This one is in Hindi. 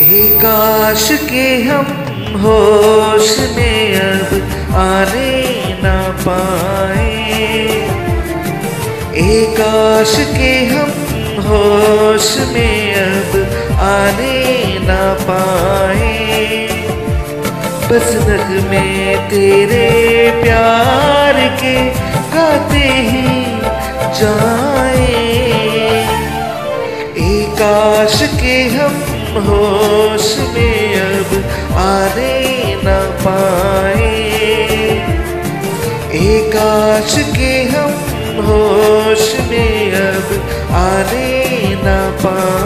काश के हम होश में अब आने ना पाए। एक काश के हम होश में अब आने ना पाए। बस नग में तेरे प्यार के गाते ही जाए। एक काश के हम होश में अब आने न पाए। एकाश के हम होश में अब आने न पाए।